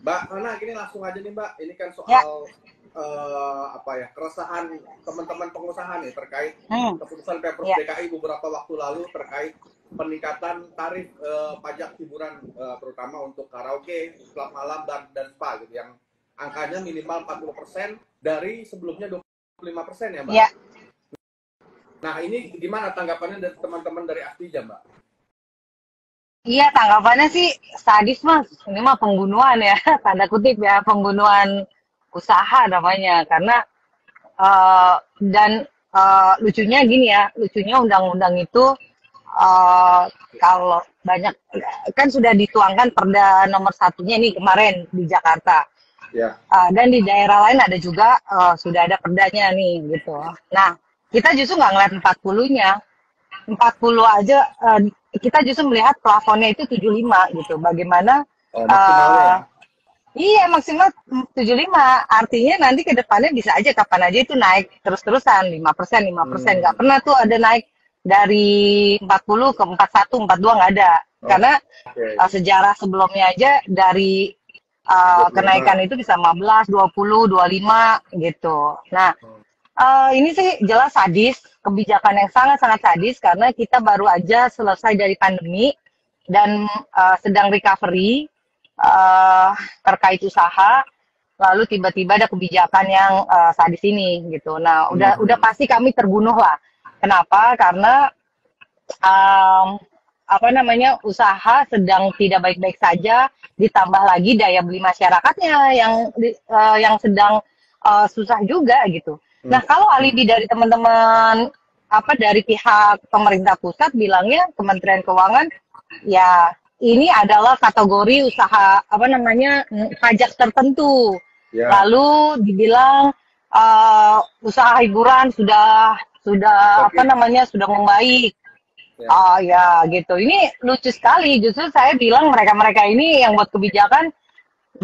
Mbak Nana, ini langsung aja nih Mbak. Ini kan soal Ya. eh, apa ya keresahan teman-teman pengusaha nih terkait Hmm. keputusan pemprov Ya. DKI beberapa waktu lalu terkait peningkatan tarif eh, pajak hiburan eh, terutama untuk karaoke, klub malam dan dan spa gitu yang angkanya minimal 40% dari sebelumnya 25% ya Mbak. Ya. Nah ini gimana tanggapannya dari teman-teman dari Astija Mbak? Iya, tanggapannya sih sadis mas. Ini mah pembunuhan ya, tanda kutip ya, pembunuhan usaha namanya. Karena eh, dan eh, lucunya gini ya, lucunya undang-undang itu eh, kalau banyak kan sudah dituangkan perda nomor satunya nih kemarin di Jakarta. Ya. Uh, dan di daerah lain ada juga uh, sudah ada perdanya nih gitu. Nah, kita justru nggak ngeliat 40-nya. 40 aja uh, kita justru melihat plafonnya itu 75 gitu. Bagaimana Oh, maksimalnya ya. Iya maksimal 75 Artinya nanti ke depannya bisa aja kapan aja itu naik terus-terusan 5% 5% Hmm. nggak pernah tuh ada naik dari 40 ke 41 42 nggak ada Oh. karena Oke. uh, sejarah sebelumnya aja dari uh, 25. kenaikan itu bisa 15, 20, 25 gitu. Nah, Hmm. Uh, ini sih jelas sadis, kebijakan yang sangat-sangat sadis karena kita baru aja selesai dari pandemi dan uh, sedang recovery uh, terkait usaha. Lalu tiba-tiba ada kebijakan yang uh, sadis ini gitu. Nah, udah Hmm. udah pasti kami terbunuh lah. Kenapa? Karena um, apa namanya usaha sedang tidak baik-baik saja ditambah lagi daya beli masyarakatnya yang eh, yang sedang eh, susah juga gitu. Hmm. Nah kalau alibi dari teman-teman apa dari pihak pemerintah pusat bilangnya Kementerian Keuangan ya ini adalah kategori usaha apa namanya pajak tertentu. Ya. Lalu dibilang eh, usaha hiburan sudah sudah Oke. apa namanya sudah membaik. Ya. Oh ya gitu. Ini lucu sekali. Justru saya bilang mereka-mereka ini yang buat kebijakan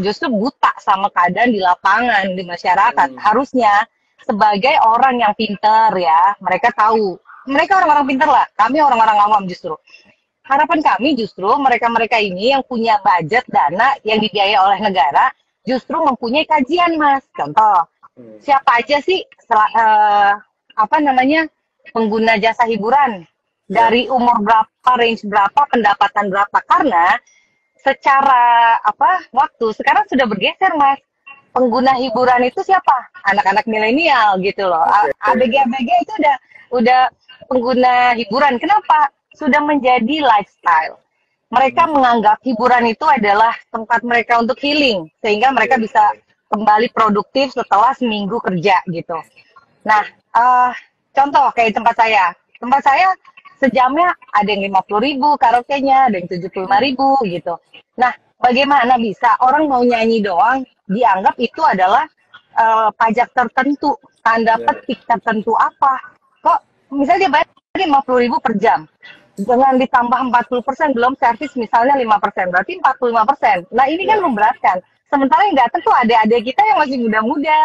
justru buta sama keadaan di lapangan di masyarakat. Hmm. Harusnya sebagai orang yang pinter ya, mereka tahu. Mereka orang-orang pinter lah. Kami orang-orang awam justru. Harapan kami justru mereka-mereka ini yang punya budget dana yang dibiayai oleh negara justru mempunyai kajian, Mas. Contoh, Hmm. siapa aja sih sel- eh, apa namanya pengguna jasa hiburan dari umur berapa, range berapa, pendapatan berapa? Karena secara apa waktu sekarang sudah bergeser, mas. Pengguna hiburan itu siapa? Anak-anak milenial gitu loh. ABG-ABG itu udah udah pengguna hiburan. Kenapa? Sudah menjadi lifestyle. Mereka menganggap hiburan itu adalah tempat mereka untuk healing, sehingga mereka Oke. bisa kembali produktif setelah seminggu kerja gitu. Nah, eh, contoh kayak tempat saya. Tempat saya sejamnya ada yang 50 ribu karaoke-nya, ada yang 75 ribu gitu. Nah, bagaimana bisa orang mau nyanyi doang dianggap itu adalah eh, pajak tertentu, tanda Ya. petik tertentu apa? Kok misalnya dia bayar 50 ribu per jam, dengan ditambah 40% belum servis misalnya 5%, berarti 45%. Nah ini kan Ya. memberatkan. Sementara yang datang tuh adik-adik kita yang masih muda-muda,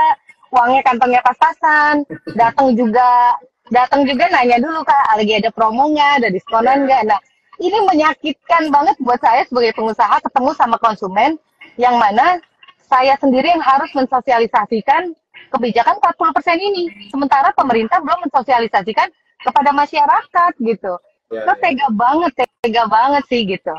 uangnya kantongnya pas-pasan, datang juga datang juga nanya dulu kak lagi ada promonya, ada diskonan nggak? Nah ini menyakitkan banget buat saya sebagai pengusaha ketemu sama konsumen yang mana saya sendiri yang harus mensosialisasikan kebijakan 40% ini. Sementara pemerintah belum mensosialisasikan kepada masyarakat gitu. Ya, ya. tega banget, tega banget sih gitu.